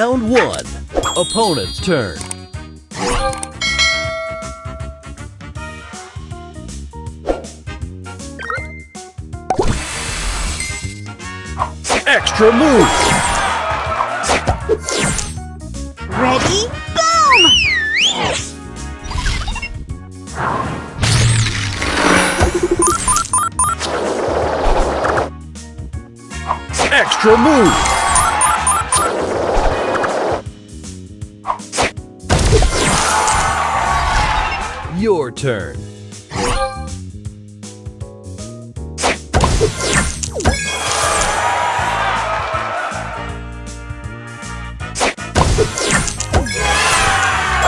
Round one. Opponent's turn. Extra move. Ready? Boom! Extra move. Turn.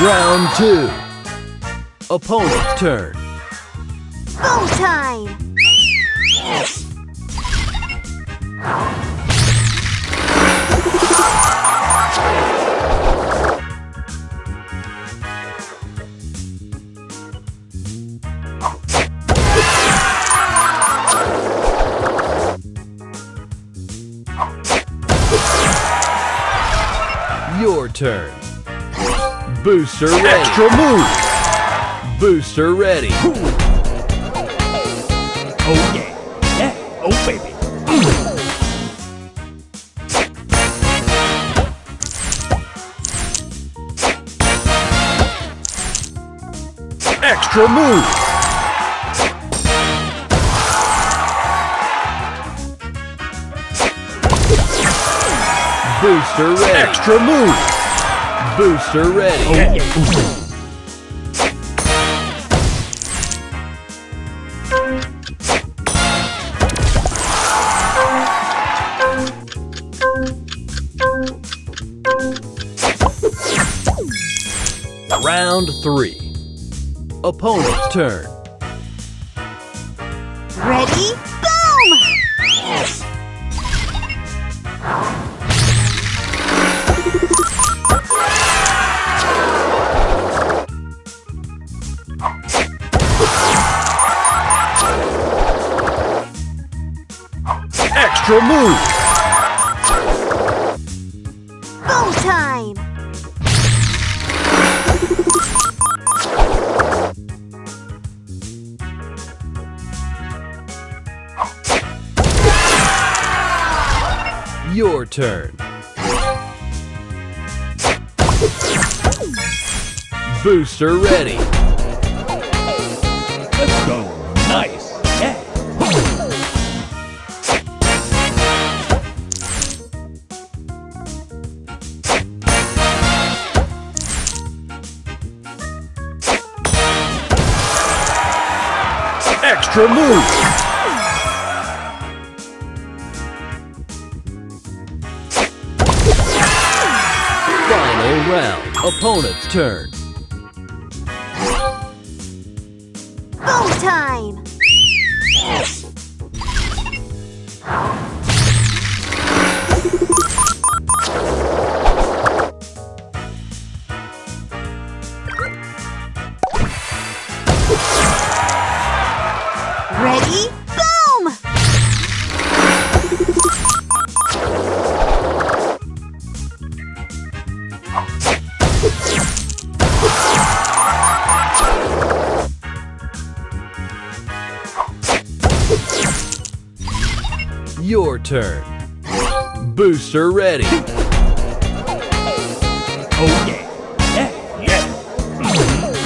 Round two. Opponent's turn. Boom time! Turn. Booster ready. Extra move. Booster ready. Oh yeah. Yeah. Oh baby. Extra move. Booster ready. Extra move. Booster ready. Oh yeah. Round three. Opponent's turn. Ready? Your turn. Booster ready. Let's go. Nice. Yeah. Extra move. Round. Opponent's turn. Boom time! Your turn. Booster ready. Oh yeah. Yeah. Yeah.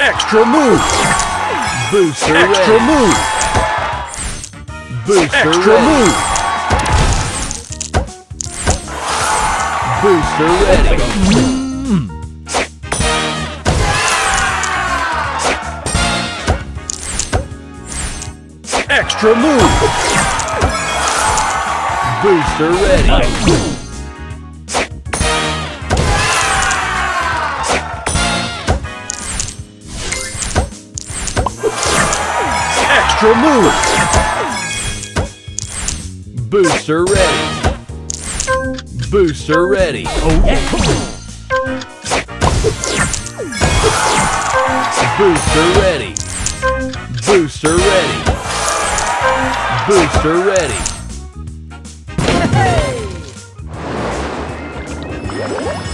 Extra move. Booster Extra ready. move. Booster Extra ready. move. Booster ready. Extra move. Booster ready. Nice. Extra move. Booster ready. Booster ready. Oh yeah. Booster ready. Booster ready. Booster ready. Round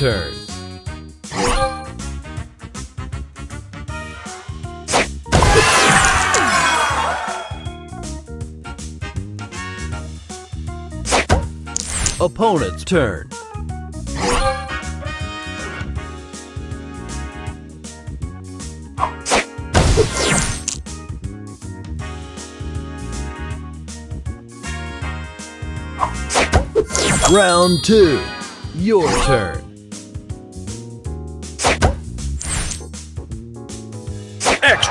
turn. Opponent's turn. Round two. Your turn.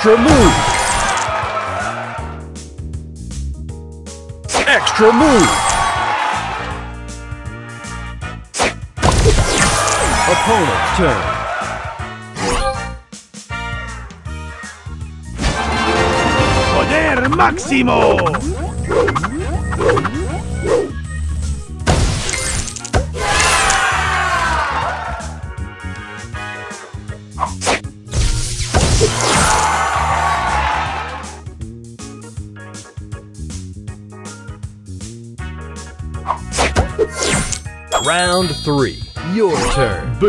Extra move. Extra move. Opponent's turn. Poder máximo.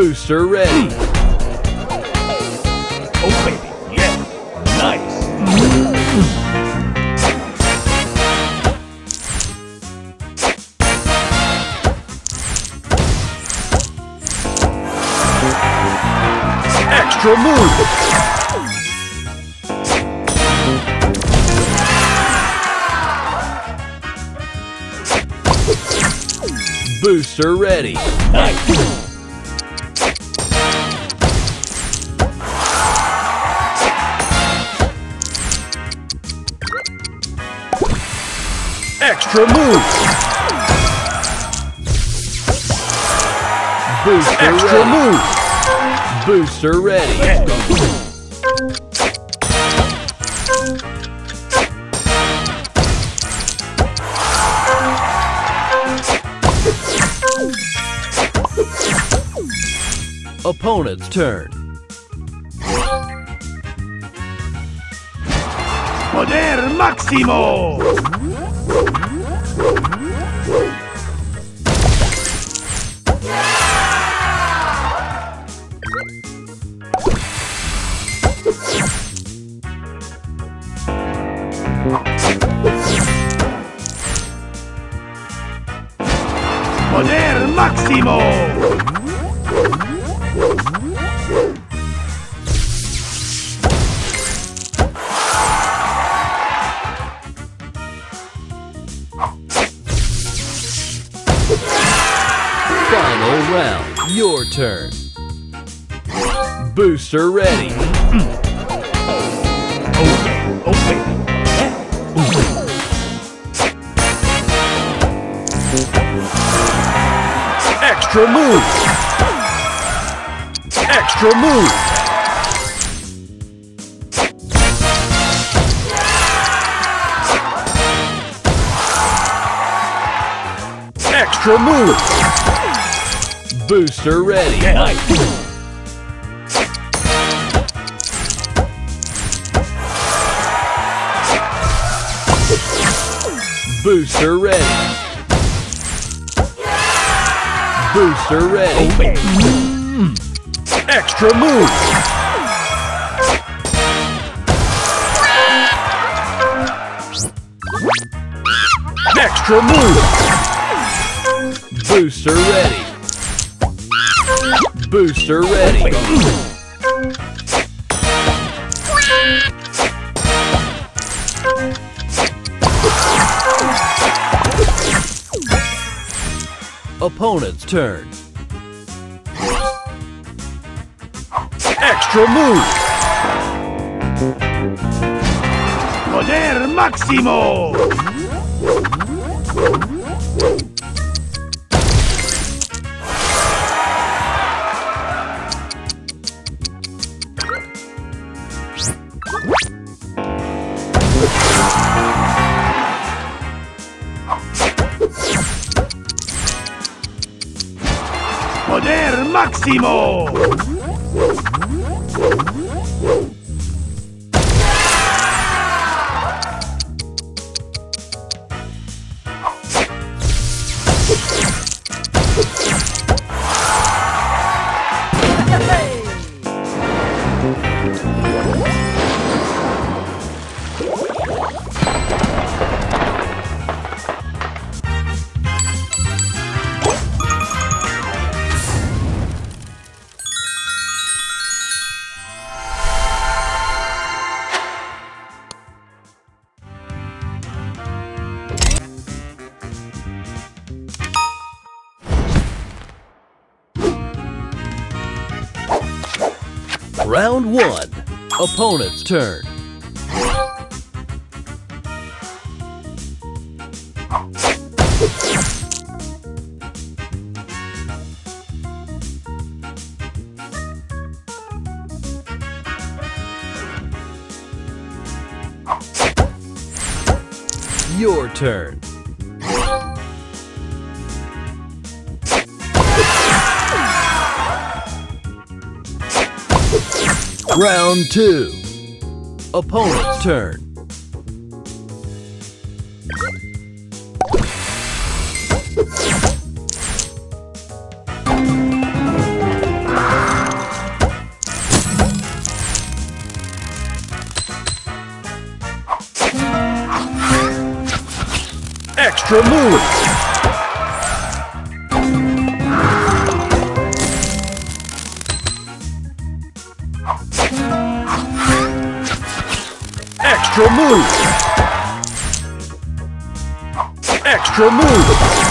Booster ready. Oh baby, yeah. Nice. Extra move. Booster ready. Nice. Extra move. Booster Extra ready. move. Booster ready. Opponent's turn. Poder máximo. Poder máximo. Turn. Booster ready. Oh yeah. Oh baby. Yeah. Extra move. Extra move. Extra move. Booster ready. Yeah. Nice. Booster ready. Booster ready. Oh baby. Mm. Extra move. Extra move. Booster ready. Booster ready. Opponent's turn. Extra move. Poder máximo. Poder Round one. Opponent's turn. Your turn. Round two. Opponent's turn. Extra move. Extra move. Extra move.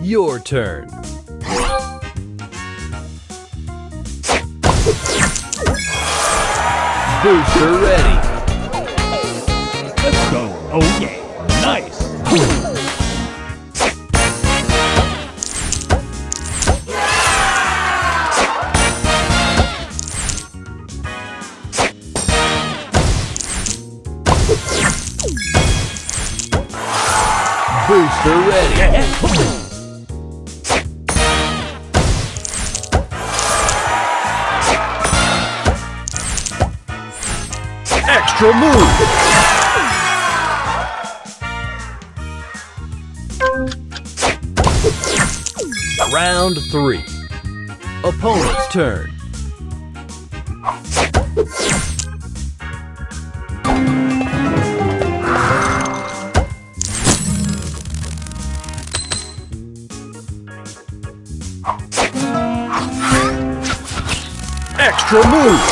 Your turn. Booster ready. Let's go. Oh yeah. Extra move. Round three. Opponent's turn. Extra move.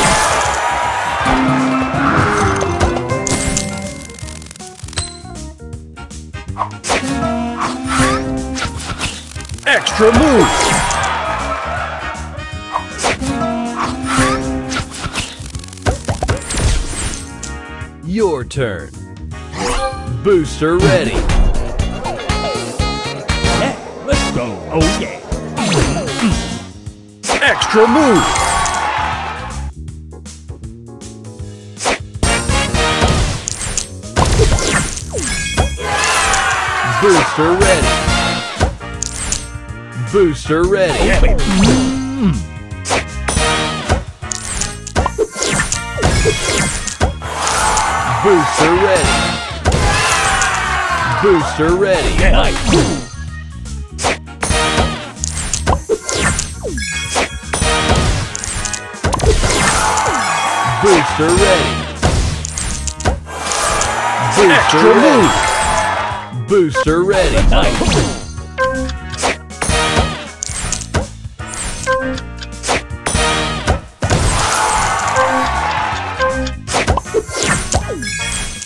Booster ready. Yeah. Let's go. Oh yeah. Extra move. Booster ready. Booster ready. Yeah, baby. Booster ready. Booster ready. Nice. Booster ready. Booster Extra ready. Booster ready. Nice.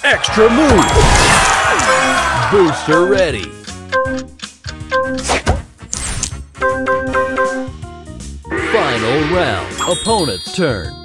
Extra move. Booster ready. Final round. Opponent's turn.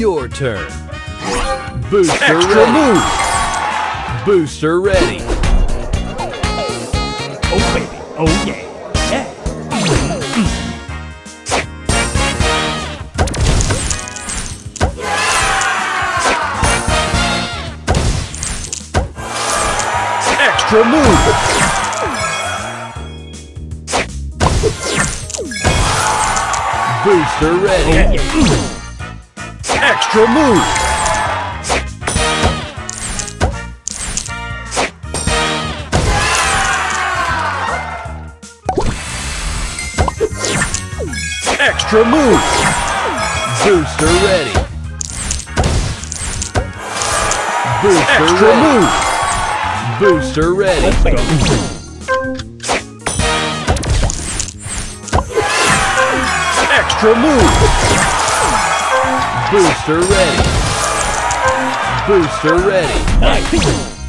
Your turn. Booster Extra ready. move. Booster ready. Oh, baby. Oh, yeah. Yeah. Extra move. Booster ready. Oh, yeah, yeah. Extra move. Extra move. Booster ready. Booster Extra ready. Booster ready. Extra move. Booster ready. Booster ready. Nice.